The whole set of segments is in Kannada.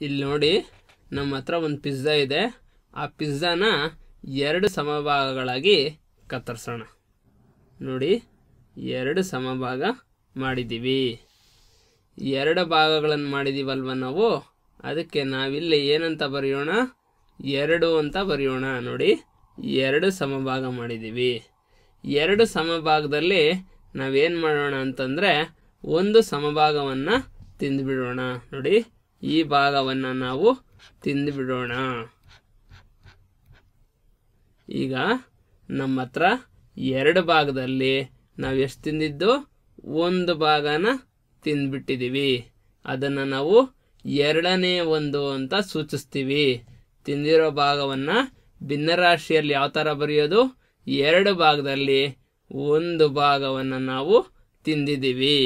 ಇಲ್ಲಿ ನೋಡಿ, ನಮ್ಮ ಹತ್ರ ಒಂದು ಪಿಜ್ಜಾ ಇದೆ. ಆ ಪಿಜ್ಜಾನ ಎರಡು ಸಮಭಾಗಗಳಾಗಿ ಕತ್ತರಿಸೋಣ. ನೋಡಿ, ಎರಡು ಸಮಭಾಗ ಮಾಡಿದ್ದೀವಿ. ಎರಡು ಭಾಗಗಳನ್ನು ಮಾಡಿದ್ದೀವಲ್ವ ನಾವು? ಅದಕ್ಕೆ ನಾವಿಲ್ಲಿ ಏನಂತ ಬರೆಯೋಣ? ಎರಡು ಅಂತ ಬರೆಯೋಣ. ನೋಡಿ, ಎರಡು ಸಮಭಾಗ ಮಾಡಿದ್ದೀವಿ. ಎರಡು ಸಮಭಾಗದಲ್ಲಿ ನಾವೇನು ಮಾಡೋಣ ಅಂತಂದರೆ, ಒಂದು ಸಮಭಾಗವನ್ನು ತಿಂದುಬಿಡೋಣ. ನೋಡಿ ಈ ಭಾಗವನ್ನು ನಾವು ತಿಂದುಬಿಡೋಣ. ಈಗ ನಮ್ಮ ಹತ್ರ ಎರಡು ಭಾಗದಲ್ಲಿ ನಾವು ಎಷ್ಟು ತಿಂದಿದ್ದು? ಒಂದು ಭಾಗನ ತಿಂದ್ಬಿಟ್ಟಿದ್ದೀವಿ ಅದನ್ನು ನಾವು ಎರಡನೇ ಒಂದು ಅಂತ ಸೂಚಿಸ್ತೀವಿ. ತಿಂದಿರೋ ಭಾಗವನ್ನು ಭಿನ್ನರಾಶಿಯಲ್ಲಿ ಯಾವ ಥರ ಬರೆಯೋದು? ಎರಡು ಭಾಗದಲ್ಲಿ ಒಂದು ಭಾಗವನ್ನು ನಾವು ತಿಂದಿದ್ದೀವಿ.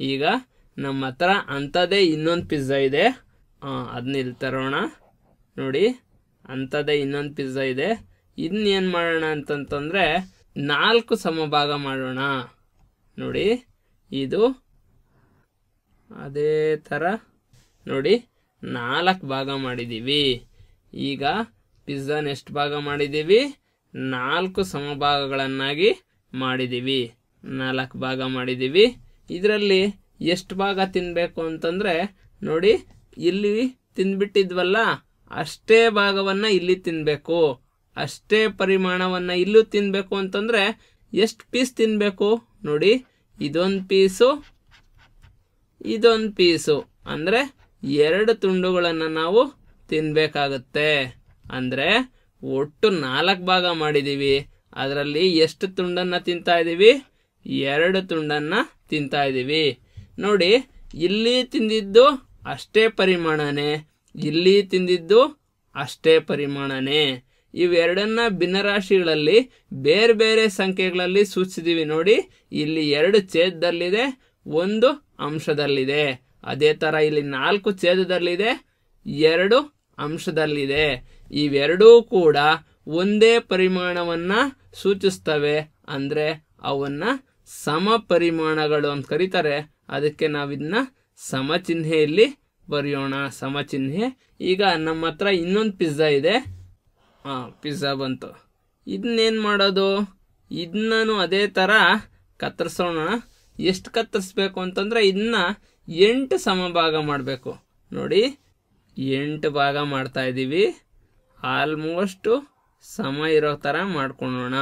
ಈಗ ನಮ್ಮ ಹತ್ರ ಅಂಥದ್ದೇ ಇನ್ನೊಂದು ಪಿಜ್ಜಾ ಇದೆ. ಅದನ್ನ ಇಲ್ಲಿ ತರೋಣ. ನೋಡಿ, ಅಂಥದ್ದೇ ಇನ್ನೊಂದು ಪಿಜ್ಜಾ ಇದೆ. ಇನ್ನೇನು ಮಾಡೋಣ ಅಂತಂತಂದರೆ, ನಾಲ್ಕು ಸಮಭಾಗ ಮಾಡೋಣ. ನೋಡಿ, ಇದು ಅದೇ ಥರ ನೋಡಿ, ನಾಲ್ಕು ಭಾಗ ಮಾಡಿದ್ದೀವಿ ಈಗ ಪಿಜ್ಜಾನ ಎಷ್ಟು ಭಾಗ ಮಾಡಿದ್ದೀವಿ ನಾಲ್ಕು ಸಮಭಾಗಗಳನ್ನಾಗಿ ಮಾಡಿದ್ದೀವಿ ನಾಲ್ಕು ಭಾಗ ಮಾಡಿದ್ದೀವಿ ಇದರಲ್ಲಿ ಎಷ್ಟು ಭಾಗ ತಿನ್ನಬೇಕು ಅಂತಂದರೆ, ನೋಡಿ, ಇಲ್ಲಿ ತಿಂದ್ಬಿಟ್ಟಿದ್ವಲ್ಲ ಅಷ್ಟೇ ಭಾಗವನ್ನು ಇಲ್ಲಿ ತಿನ್ನಬೇಕು ಅಷ್ಟೇ ಪರಿಮಾಣವನ್ನು ಇಲ್ಲೂ ತಿನ್ನಬೇಕು ಅಂತಂದರೆ, ಎಷ್ಟು ಪೀಸ್ ತಿನ್ನಬೇಕು ನೋಡಿ, ಇದೊಂದು ಪೀಸು ಇದೊಂದು ಪೀಸು ಅಂದರೆ, ಎರಡು ತುಂಡುಗಳನ್ನು ನಾವು ತಿನ್ನಬೇಕಾಗುತ್ತೆ ಅಂದರೆ, ಒಟ್ಟು ನಾಲ್ಕು ಭಾಗ ಮಾಡಿದ್ದೀವಿ ಅದರಲ್ಲಿ ಎಷ್ಟು ತುಂಡನ್ನು ತಿಂತಾ ಇದ್ದೀವಿ ಎರಡು ತುಂಡನ್ನು ತಿಂತಾ ಇದ್ದೀವಿ ನೋಡಿ, ಇಲ್ಲಿ ತಿಂದಿದ್ದು ಅಷ್ಟೇ ಪರಿಮಾಣನೇ. ಇಲ್ಲಿ ತಿಂದಿದ್ದು ಅಷ್ಟೇ ಪರಿಮಾಣನೇ. ಇವೆರಡನ್ನ ಭಿನ್ನರಾಶಿಗಳಲ್ಲಿ ಬೇರೆ ಬೇರೆ ಸಂಖ್ಯೆಗಳಲ್ಲಿ ಸೂಚಿಸಿದೀವಿ ನೋಡಿ, ಇಲ್ಲಿ ಎರಡು ಛೇದದಲ್ಲಿದೆ, ಒಂದು ಅಂಶದಲ್ಲಿದೆ. ಅದೇ ಥರ ಇಲ್ಲಿ ನಾಲ್ಕು ಛೇದದಲ್ಲಿದೆ, ಎರಡು ಅಂಶದಲ್ಲಿದೆ. ಇವೆರಡೂ ಕೂಡ ಒಂದೇ ಪರಿಮಾಣವನ್ನ ಸೂಚಿಸ್ತವೆ. ಅಂದ್ರೆ ಅವನ್ನ ಸಮ ಪರಿಮಾಣಗಳು ಅಂತ ಕರೀತಾರೆ. ಅದಕ್ಕೆ ನಾವಿದನ್ನ ಸಮಚಿಹ್ನೆಯಲ್ಲಿ ಬರೆಯೋಣ. ಸಮಚಿಹ್ನೆ. ಈಗ ನಮ್ಮ ಹತ್ರ ಇನ್ನೊಂದು ಪಿಜ್ಜಾ ಇದೆ. ಹಾಂ ಪಿಜ್ಜಾ ಬಂತು. ಇದನ್ನೇನು ಮಾಡೋದು? ಇದನ್ನೂ ಅದೇ ಥರ ಕತ್ತರಿಸೋಣ. ಎಷ್ಟು ಕತ್ತರಿಸ್ಬೇಕು ಅಂತಂದರೆ ಇದನ್ನ ಎಂಟು ಸಮಭಾಗ ಮಾಡಬೇಕು. ನೋಡಿ, ಎಂಟು ಭಾಗ ಮಾಡ್ತಾ ಇದ್ದೀವಿ ಆಲ್ಮೋಸ್ಟು ಸಮ ಇರೋ ಥರ ಮಾಡ್ಕೊಳ್ಳೋಣ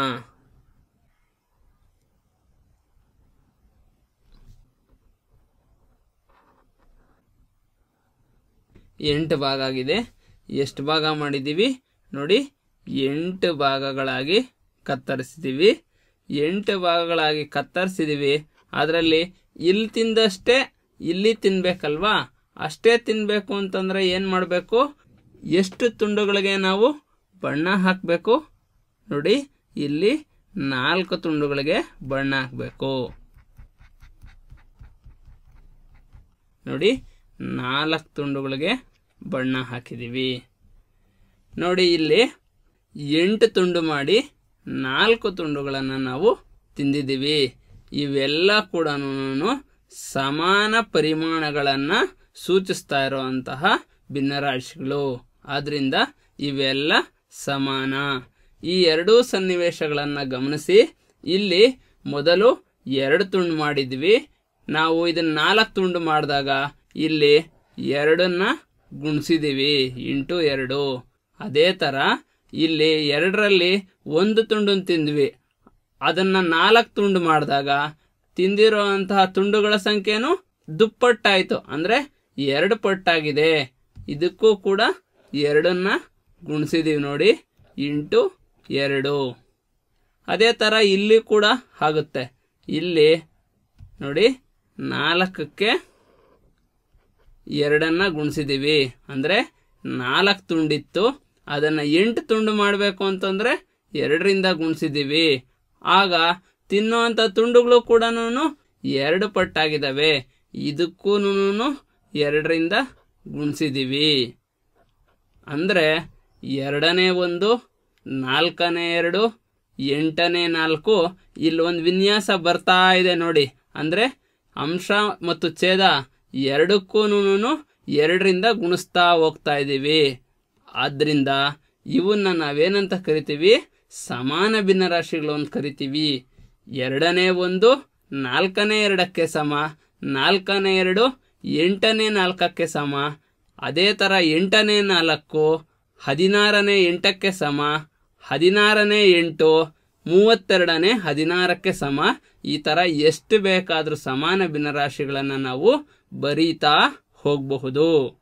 ಎಂಟು ಭಾಗ ಆಗಿದೆ. ಎಷ್ಟು ಭಾಗ ಮಾಡಿದ್ದೀವಿ? ನೋಡಿ, ಎಂಟು ಭಾಗಗಳಾಗಿ ಕತ್ತರಿಸಿದ್ದೀವಿ. ಎಂಟು ಭಾಗಗಳಾಗಿ ಕತ್ತರಿಸಿದ್ದೀವಿ. ಅದರಲ್ಲಿ ಇಲ್ಲಿ ತಿಂದಷ್ಟೇ ಇಲ್ಲಿ ತಿನ್ಬೇಕಲ್ವಾ? ಅಷ್ಟೇ ತಿನ್ನಬೇಕು ಅಂತಂದರೆ ಏನು ಮಾಡಬೇಕು? ಎಷ್ಟು ತುಂಡುಗಳಿಗೆ ನಾವು ಬಣ್ಣ ಹಾಕಬೇಕು? ನೋಡಿ, ಇಲ್ಲಿ ನಾಲ್ಕು ತುಂಡುಗಳಿಗೆ ಬಣ್ಣ ಹಾಕಬೇಕು. ನೋಡಿ ನಾಲ್ಕು ತುಂಡುಗಳಿಗೆ ಬಣ್ಣ ಹಾಕಿದ್ದೀವಿ. ನೋಡಿ ಇಲ್ಲಿ ಎಂಟು ತುಂಡು ಮಾಡಿ ನಾಲ್ಕು ತುಂಡುಗಳನ್ನು ನಾವು ತಿಂದಿದ್ದೀವಿ. ಇವೆಲ್ಲ ಕೂಡ ಸಮಾನ ಪರಿಮಾಣಗಳನ್ನು ಸೂಚಿಸ್ತಾ ಇರುವಂತಹ ಭಿನ್ನರಾಶಿಗಳು. ಆದ್ದರಿಂದ ಇವೆಲ್ಲ ಸಮಾನ. ಈ ಎರಡೂ ಸನ್ನಿವೇಶಗಳನ್ನು ಗಮನಿಸಿ. ಇಲ್ಲಿ ಮೊದಲು ಎರಡು ತುಂಡು ಮಾಡಿದ್ವಿ ನಾವು ಇದನ್ನು ನಾಲ್ಕು ತುಂಡು ಮಾಡಿದಾಗ ಇಲ್ಲಿ ಎರಡನ್ನ ಗುಣಿಸಿದ್ದೀವಿ ಇಂಟು ಎರಡು. ಅದೇ ಥರ ಇಲ್ಲಿ ಎರಡರಲ್ಲಿ ಒಂದು ತುಂಡನ್ನು ತಿಂದ್ವಿ. ಅದನ್ನು ನಾಲ್ಕು ತುಂಡು ಮಾಡಿದಾಗ ತಿಂದಿರುವಂತಹ ತುಂಡುಗಳ ಸಂಖ್ಯೆನೂ ದುಪ್ಪಟ್ಟಾಯಿತು. ಅಂದರೆ ಎರಡು ಪಟ್ಟಾಗಿದೆ. ಇದಕ್ಕೂ ಕೂಡ ಎರಡನ್ನ ಗುಣಿಸಿದ್ದೀವಿ ನೋಡಿ. ಇಂಟು ಎರಡು. ಅದೇ ಥರ ಇಲ್ಲಿ ಕೂಡ ಆಗುತ್ತೆ. ಇಲ್ಲಿ ನೋಡಿ ನಾಲ್ಕಕ್ಕೆ ಎರಡನ್ನ ಗುಣಿಸಿದ್ದೀವಿ ಅಂದರೆ ನಾಲ್ಕು ತುಂಡಿತ್ತು. ಅದನ್ನು ಎಂಟು ತುಂಡು ಮಾಡಬೇಕು ಅಂತಂದರೆ ಎರಡರಿಂದ ಗುಣಿಸಿದ್ದೀವಿ ಆಗ ತಿನ್ನುವಂಥ ತುಂಡುಗಳು ಕೂಡ ಎರಡು ಪಟ್ಟಾಗಿದ್ದಾವೆ ಇದಕ್ಕೂ ಎರಡರಿಂದ ಗುಣಿಸಿದ್ದೀವಿ ಅಂದರೆ ಎರಡನೇ ಒಂದು, ನಾಲ್ಕನೇ ಎರಡು, ಎಂಟನೇ ನಾಲ್ಕು. ಇಲ್ಲಿ ಒಂದು ವಿನ್ಯಾಸ ಬರ್ತಾ ಇದೆ ನೋಡಿ. ಅಂದರೆ ಅಂಶ ಮತ್ತು ಛೇದ ಎರಡಕ್ಕೂ ಎರಡರಿಂದ ಗುಣಿಸ್ತಾ ಹೋಗ್ತಾ ಇದ್ದೀವಿ. ಆದ್ದರಿಂದ ಇವನ್ನ ನಾವೇನಂತ ಕರಿತೀವಿ? ಸಮಾನ ಭಿನ್ನರಾಶಿಗಳು ಅಂತ ಕರಿತೀವಿ. ಎರಡನೇ ಒಂದು, ನಾಲ್ಕನೇ ಎರಡಕ್ಕೆ ಸಮ, ನಾಲ್ಕನೇ ಎರಡು, ಎಂಟನೇ ನಾಲ್ಕಕ್ಕೆ ಸಮ. ಅದೇ ಥರ ಎಂಟನೇ ನಾಲ್ಕು, ಹದಿನಾರನೇ ಎಂಟಕ್ಕೆ ಸಮ, ಹದಿನಾರನೇ ಎಂಟು, ಮೂವತ್ತೆರಡನೇ ಹದಿನಾರಕ್ಕೆ ಸಮ. ಈ ಥರ ಎಷ್ಟು ಬೇಕಾದರೂ ಸಮಾನ ಭಿನ್ನರಾಶಿಗಳನ್ನು ನಾವು ಬರೀತಾ ಹೋಗಬಹುದು.